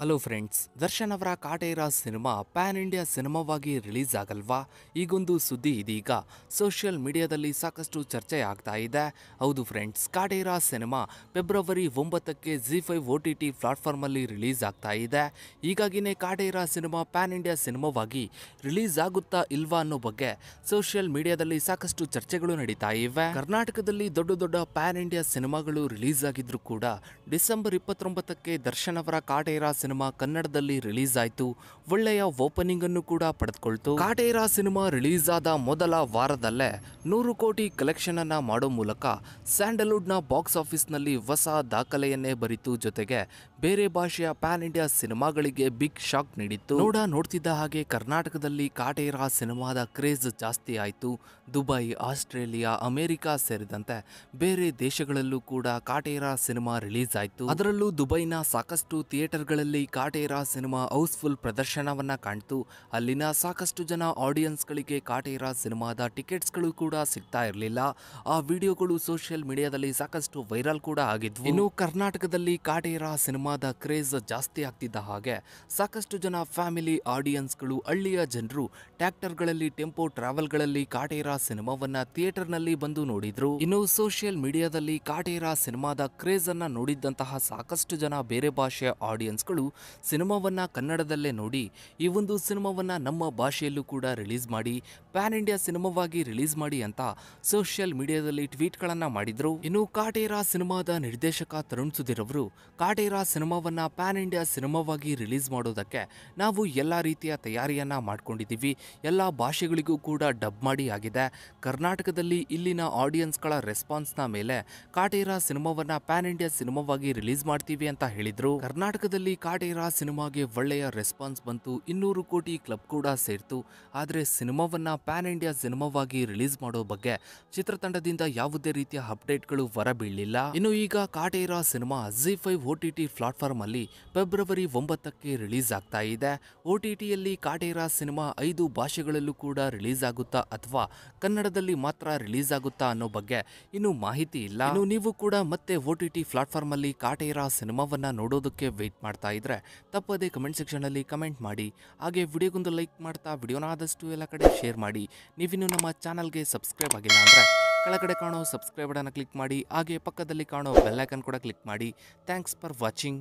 Hello friends Darshan ಅವರ Kaatera cinema pan India ಸಿನಿಮಾವಾಗಿ release ಆಗಲ್ವಾ? ಈಗೊಂದು ಸುದ್ದಿ ಇದೀಗ. ಸೋಷಿಯಲ್ ಮೀಡಿಯಾದಲ್ಲಿ ಸಾಕಷ್ಟು ಚರ್ಚೆ ಆಗ್ತಾ ಇದೆ. ಹೌದು ಫ್ರೆಂಡ್ಸ್ ಕಾಟೇರ ಸಿನಿಮಾ ಫೆಬ್ರವರಿ ಒಂಬತ್ತಕ್ಕೆ G five O T T ಪ್ಲಾಟ್ಫಾರ್ಮಲ್ಲಿ release ಆಗ್ತಾ ಇದೆ. ಹೀಗಾಗಿನೇ ಕಾಟೇರ ಸಿನಿಮಾ ಪ್ಯಾನ್ ಇಂಡಿಯಾ ಸಿನಿಮಾವಾಗಿ ರಿಲೀಸ್ ಆಗುತ್ತಾ ಇಲ್ವಾ ಅನ್ನೋ ಬಗ್ಗೆ ಸೋಷಿಯಲ್ ಮೀಡಿಯಾದಲ್ಲಿ ಸಾಕಷ್ಟು ಚರ್ಚೆಗಳು ನಡೀತಾ ಇವೆ. ಕರ್ನಾಟಕದಲ್ಲಿ ದೊಡ್ಡ ದೊಡ್ಡ ಪ್ಯಾನ್ ಇಂಡಿಯಾ ಸಿನಿಮಾಗಳು ರಿಲೀಸ್ ಆಗಿದ್ರು ಕೂಡ ಡಿಸೆಂಬರ್ ಇಪ್ಪತ್ತೊಂಬತ್ತಕ್ಕೆ ದರ್ಶನ್ ಅವರ ಕಾಟೇರ ಸಿನಿಮಾ ಕನ್ನಡದಲ್ಲಿ ರಿಲೀಸ್ ಆಯಿತು ಒಳ್ಳೆಯ ಓಪನಿಂಗ್ ಅನ್ನು ಕೂಡ ಪಡೆದುಕೊಳ್ತು. ಕಾಟೇರ ಸಿನಿಮಾ ರಿಲೀಸ್ ಆದ ಮೊದಲ ವಾರದಲ್ಲೇ ನೂರು ಕೋಟಿ ಕಲೆಕ್ಷನ್ ಅನ್ನ ಮಾಡೋ ಮೂಲಕ ಸ್ಯಾಂಡಲ್ವುಡ್ನ ಬಾಕ್ಸ್ ಆಫೀಸ್ನಲ್ಲಿ ಹೊಸ ದಾಖಲೆಯನ್ನೇ ಬರಿತು. ಜೊತೆಗೆ ಬೇರೆ ಭಾಷೆಯ ಪ್ಯಾನ್ ಇಂಡಿಯಾ ಸಿನಿಮಾಗಳಿಗೆ ಬಿಗ್ ಶಾಕ್ ನೀಡಿತ್ತು. ನೋಡ ನೋಡ್ತಿದ್ದ ಹಾಗೆ ಕರ್ನಾಟಕದಲ್ಲಿ ಕಾಟೇರ ಸಿನಿಮಾದ ಕ್ರೇಜ್ ಜಾಸ್ತಿ ಆಯಿತು. ದುಬೈ, ಆಸ್ಟ್ರೇಲಿಯಾ, ಅಮೆರಿಕ ಸೇರಿದಂತೆ ಬೇರೆ ದೇಶಗಳಲ್ಲೂ ಕೂಡ ಕಾಟೇರ ಸಿನಿಮಾ ರಿಲೀಸ್ ಆಯಿತು ಅದರಲ್ಲೂ ದುಬೈನ ಸಾಕಷ್ಟು ಥಿಯೇಟರ್ಗಳಲ್ಲಿ ಕಾಟೇರ ಸಿನಿಮಾ ಹೌಸ್ಫುಲ್ ಪ್ರದರ್ಶನವನ್ನ ಕಾಣ್ತು. ಅಲ್ಲಿನ ಸಾಕಷ್ಟು ಜನ ಆಡಿಯನ್ಸ್ಗಳಿಗೆ ಕಾಟೇರ ಸಿನಿಮಾದ ಟಿಕೆಟ್ಸ್ಗಳು ಕೂಡ ಸಿಗ್ತಾ ಇರಲಿಲ್ಲ. ಆ ವಿಡಿಯೋಗಳು ಸೋಷಿಯಲ್ ಮೀಡಿಯಾದಲ್ಲಿ ಸಾಕಷ್ಟು ವೈರಲ್ ಕೂಡ ಆಗಿದ್ವು. ಇನ್ನು ಕರ್ನಾಟಕದಲ್ಲಿ ಕಾಟೇರ ಸಿನಿಮಾದ ಕ್ರೇಜ್ ಜಾಸ್ತಿ ಆಗ್ತಿದ್ದ ಹಾಗೆ ಸಾಕಷ್ಟು ಜನ ಫ್ಯಾಮಿಲಿ ಆಡಿಯನ್ಸ್ಗಳು, ಹಳ್ಳಿಯ ಜನರು ಟ್ರ್ಯಾಕ್ಟರ್ಗಳಲ್ಲಿ ಟೆಂಪೋ ಟ್ರಾವೆಲ್ಗಳಲ್ಲಿ ಕಾಟೇರ ಸಿನಿಮಾವನ್ನ ಥಿಯೇಟರ್ನಲ್ಲಿ ಬಂದು ನೋಡಿದ್ರು. ಇನ್ನು ಸೋಷಿಯಲ್ ಮೀಡಿಯಾದಲ್ಲಿ ಕಾಟೇರ ಸಿನಿಮಾದ ಕ್ರೇಜ್ ಅನ್ನ ನೋಡಿದ್ದಂತಹ ಸಾಕಷ್ಟು ಜನ ಬೇರೆ ಭಾಷೆಯ ಆಡಿಯನ್ಸ್ಗಳು ಸಿನಿಮಾವನ್ನ ಕನ್ನಡದಲ್ಲೇ ನೋಡಿ, ಈ ಒಂದು ಸಿನಿಮಾವನ್ನ ನಮ್ಮ ಭಾಷೆಯಲ್ಲೂ ಕೂಡ ರಿಲೀಸ್ ಮಾಡಿ, ಪ್ಯಾನ್ ಇಂಡಿಯಾ ಸಿನಿಮಾವಾಗಿ ರಿಲೀಸ್ ಮಾಡಿ ಅಂತ ಸೋಷಿಯಲ್ ಮೀಡಿಯಾದಲ್ಲಿ ಟ್ವೀಟ್ಗಳನ್ನು ಮಾಡಿದ್ರು. ಇನ್ನು ಕಾಟೇರಾ ಸಿನಿಮಾದ ನಿರ್ದೇಶಕ ತರುಣ್ ಸುಧೀರ್ ಅವರು, ಕಾಟೇರಾ ಸಿನಿಮಾವನ್ನ ಪ್ಯಾನ್ ಇಂಡಿಯಾ ಸಿನಿಮಾವಾಗಿ ರಿಲೀಸ್ ಮಾಡೋದಕ್ಕೆ ನಾವು ಎಲ್ಲ ರೀತಿಯ ತಯಾರಿಯನ್ನ ಮಾಡ್ಕೊಂಡಿದ್ದೀವಿ. ಎಲ್ಲ ಭಾಷೆಗಳಿಗೂ ಕೂಡ ಡಬ್ ಮಾಡಿ ಆಗಿದೆ. ಕರ್ನಾಟಕದಲ್ಲಿ ಇಲ್ಲಿನ ಆಡಿಯನ್ಸ್ಗಳ ರೆಸ್ಪಾನ್ಸ್ನ ಮೇಲೆ ಕಾಟೇರಾ ಸಿನಿಮಾವನ್ನ ಪ್ಯಾನ್ ಇಂಡಿಯಾ ಸಿನಿಮಾವಾಗಿ ರಿಲೀಸ್ ಮಾಡ್ತೀವಿ ಅಂತ ಹೇಳಿದರು. ಕರ್ನಾಟಕದಲ್ಲಿ ಸಿನಿಮಾಗೆ ಒಳ್ಳೆಯ ರೆಸ್ಪಾನ್ಸ್ ಬಂತು. ಇನ್ನೂರು ಕೋಟಿ ಕ್ಲಬ್ ಕೂಡ ಸೇರ್ತು. ಆದರೆ ಸಿನಿಮಾವನ್ನು ಪ್ಯಾನ್ ಇಂಡಿಯಾ ಸಿನಿಮಾವಾಗಿ ರಿಲೀಸ್ ಮಾಡೋ ಬಗ್ಗೆ ಚಿತ್ರತಂಡದಿಂದ ಯಾವುದೇ ರೀತಿಯ ಅಪ್ಡೇಟ್ಗಳು ಹೊರಬೀಳಲಿಲ್ಲ. ಇನ್ನು ಈಗ Kaatera cinema Z five O T T platform ಅಲ್ಲಿ ಫೆಬ್ರವರಿ ಒಂಬತ್ತಕ್ಕೆ ರಿಲೀಸ್ ಆಗ್ತಾ ಇದೆ. ಒ ಟಿ ಟಿಯಲ್ಲಿ ಕಾಟೇರಾ ಸಿನಿಮಾ ಐದು ಭಾಷೆಗಳಲ್ಲೂ ಕೂಡ ರಿಲೀಸ್ ಆಗುತ್ತಾ ಅಥವಾ ಕನ್ನಡದಲ್ಲಿ ಮಾತ್ರ ರಿಲೀಸ್ ಆಗುತ್ತಾ ಅನ್ನೋ ಬಗ್ಗೆ ಇನ್ನು ಮಾಹಿತಿ ಇಲ್ಲ. ಇನ್ನು ನೀವು ಕೂಡ ಮತ್ತೆ ಒ ಟಿ ಟಿ ಪ್ಲಾಟ್ಫಾರ್ಮ್ ಅಲ್ಲಿ ಸಿನಿಮಾವನ್ನು ಸಿನಿಮಾವನ್ನ ನೋಡೋದಕ್ಕೆ ವೆಯ್ಟ್ ಮಾಡ್ತಾ ಇದ್ರೆ ತಪ್ಪದೇ ಕಮೆಂಟ್ ಸೆಕ್ಷನ್ ಅಲ್ಲಿ ಕಮೆಂಟ್ ಮಾಡಿ, ಹಾಗೆ ವಿಡಿಯೋಗೊಂದು ಲೈಕ್ ಮಾಡ್ತಾ ವಿಡಿಯೋನ ಆದಷ್ಟು ಎಲ್ಲ ಕಡೆ ಶೇರ್ ಮಾಡಿ. ನೀವಿನ್ನು ನಮ್ಮ ಚಾನಲ್ಗೆ ಸಬ್ಸ್ಕ್ರೈಬ್ ಆಗಿಲ್ಲ ಅಂದರೆ ಕೆಳಗಡೆ ಕಾಣೋ ಸಬ್ಸ್ಕ್ರೈಬ್ ಬಟನ್ ಕ್ಲಿಕ್ ಮಾಡಿ, ಹಾಗೆ ಪಕ್ಕದಲ್ಲಿ ಕಾಣೋ ಬೆಲ್ಲೈಕನ್ ಕೂಡ ಕ್ಲಿಕ್ ಮಾಡಿ. Thanks for watching.